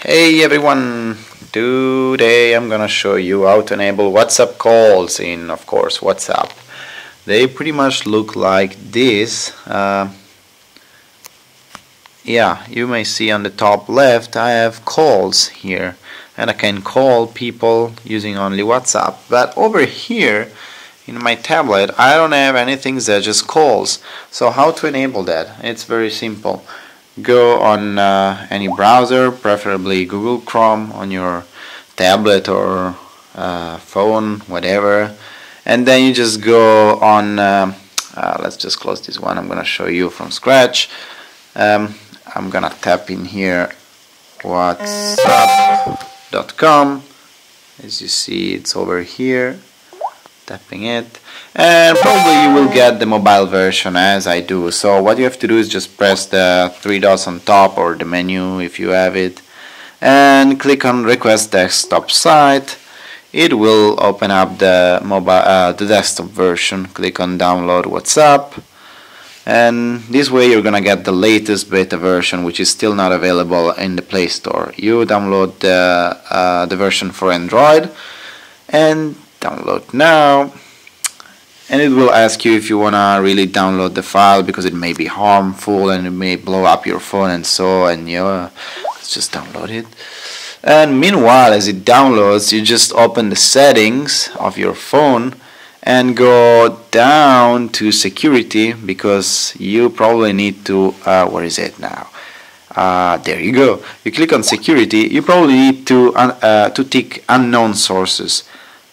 Hey everyone, today I'm gonna show you how to enable WhatsApp calls in, of course, WhatsApp. They pretty much look like this. Uh, yeah, you may see on the top left I have calls here and I can call people using only WhatsApp. But over here in my tablet I don't have anything that just calls. So how to enable that? It's very simple go on uh, any browser, preferably Google Chrome on your tablet or uh, phone, whatever, and then you just go on. Uh, uh let's just close this one. I'm gonna show you from scratch. Um, I'm gonna tap in here whatsapp.com. As you see, it's over here tapping it. And probably you will get the mobile version as I do. So what you have to do is just press the three dots on top or the menu if you have it. And click on request desktop site. It will open up the mobile uh, the desktop version. Click on download WhatsApp. And this way you're gonna get the latest beta version which is still not available in the Play Store. You download the, uh, the version for Android. And download now. And it will ask you if you wanna really download the file because it may be harmful and it may blow up your phone and so and you know, let's just download it. And meanwhile as it downloads you just open the settings of your phone and go down to security because you probably need to uh, where is it now? Uh, there you go. You click on security you probably need to uh, to tick unknown sources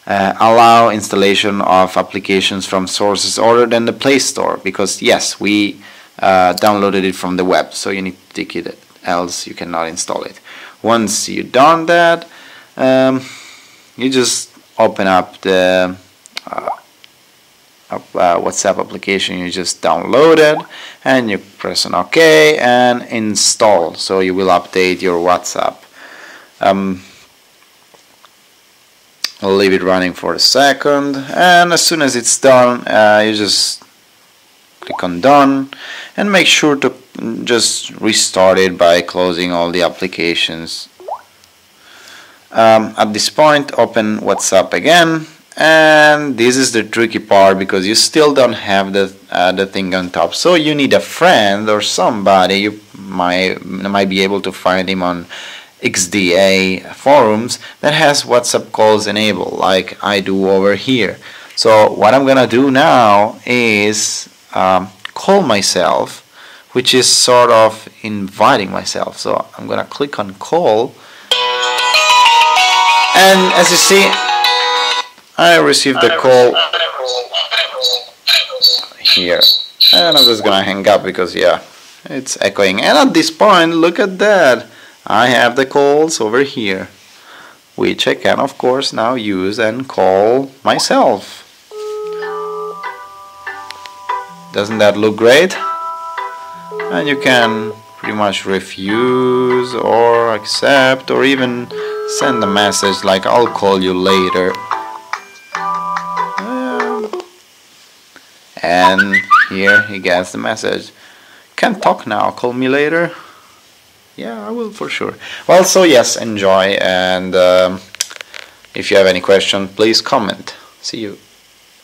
uh, allow installation of applications from sources other than the Play Store because yes we uh, downloaded it from the web so you need to tick it else you cannot install it. Once you done that um, you just open up the uh, uh, WhatsApp application you just downloaded and you press on OK and install. So you will update your WhatsApp. Um, I'll leave it running for a second and as soon as it's done uh, you just click on done and make sure to just restart it by closing all the applications. Um, at this point open WhatsApp again and this is the tricky part because you still don't have the uh, the thing on top. So you need a friend or somebody you might might be able to find him on XDA forums that has WhatsApp calls enabled like I do over here. So what I'm gonna do now is um, call myself which is sort of inviting myself. So I'm gonna click on call and as you see I received the call here and I'm just gonna hang up because yeah it's echoing and at this point look at that I have the calls over here which I can of course now use and call myself. Doesn't that look great? And you can pretty much refuse or accept or even send a message like I'll call you later. And here he gets the message. Can't talk now, call me later yeah, I will for sure. Well, so yes, enjoy, and um, if you have any question, please comment. See you.